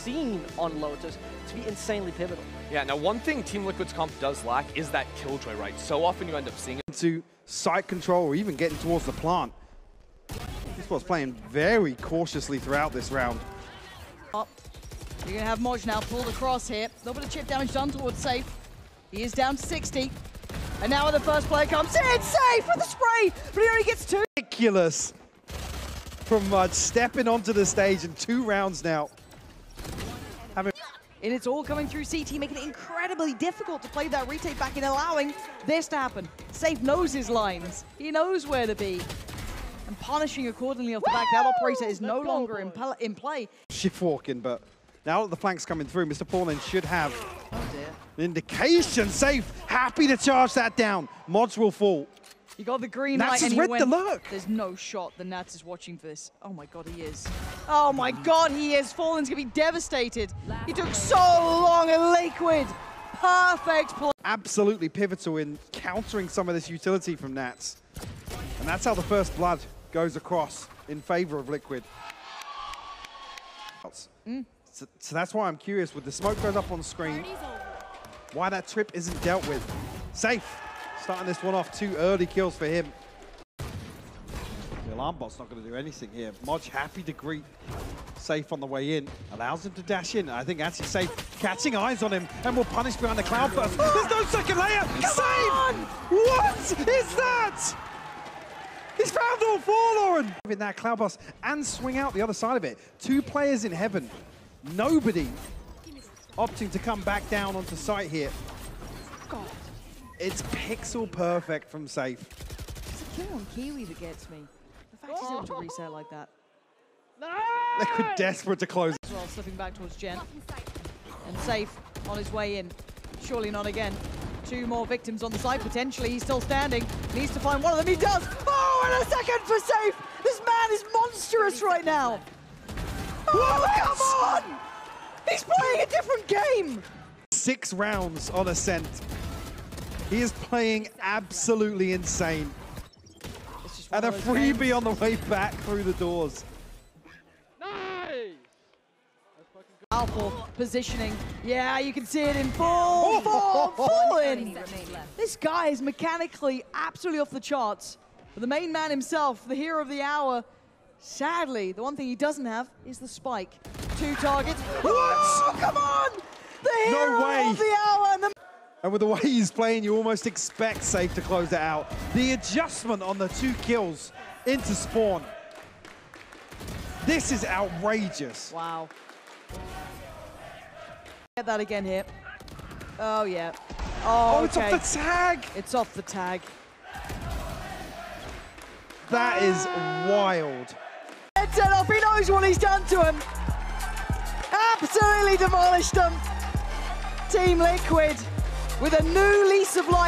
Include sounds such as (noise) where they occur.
seen on Lotus to be insanely pivotal. Yeah, now one thing Team Liquid's comp does lack is that killjoy, right? So often you end up seeing it. To site control or even getting towards the plant. This was playing very cautiously throughout this round. Up. You're going to have Moj now pulled across here. A little bit of chip damage done towards Sayf. He is down to 60. And now when the first player comes in, Sayf with the spray, but he only gets two. Ridiculous from Mudge stepping onto the stage in two rounds now. Having And it's all coming through CT, making it incredibly difficult to play that retake back and allowing this to happen. Sayf knows his lines. He knows where to be. And punishing accordingly off the back. That operator is no longer in, in play. shift walking, but now that the flank's coming through, MrFaliN should have Oh an indication. Sayf, happy to charge that down. Mods will fall. He got the green Nats light and he read went. the look. There's no shot. The Nats is watching for this. Oh my god, he is. Oh my god, he is. Fallen's gonna be devastated. He took so long and liquid. Perfect play. Absolutely pivotal in countering some of this utility from Nats. And that's how the first blood goes across in favor of Liquid. Mm. So, so that's why I'm curious, with the smoke goes up on screen, why that trip isn't dealt with. Sayf, starting this one off, two early kills for him. The alarm bot's not going to do anything here. Modge happy to greet Sayf on the way in, allows him to dash in. I think actually Sayf catching eyes on him and will punish behind the cloud burst. (gasps) There's no second layer. Sayf! What is that? He's found all four, Lauren! In that cloud burst and swing out the other side of it. Two players in heaven. Nobody opting to come back down onto site here. God, It's pixel perfect from Sayf. it's a kill on Kiwi that gets me. The fact he's able to reset like that. Liquid desperate to close. As well, slipping back towards Jen. And Sayf on his way in. Surely not again. Two more victims on the side, potentially. He's still standing. Needs to find one of them. He does. Oh, and a second for Sayf. This man is monstrous right now. Oh, come on! He's playing a different game. Six rounds on Ascent. He is playing absolutely insane. It's And a freebie games. on the way back through the doors. Powerful positioning. Yeah, you can see it in full oh, form. Fallen. This guy is mechanically absolutely off the charts. But the main man himself, the hero of the hour, sadly, the one thing he doesn't have is the spike. Two targets. What? Oh, come on! The No way. of the hour and with the way he's playing, you almost expect Sayf to close it out. The adjustment on the two kills into spawn. This is outrageous. Wow. Get that again here. Oh, yeah. Oh, Oh, it's okay. off the tag. It's off the tag. That is wild. It up, he knows what he's done to him. Absolutely demolished them. Team Liquid with a new lease of life.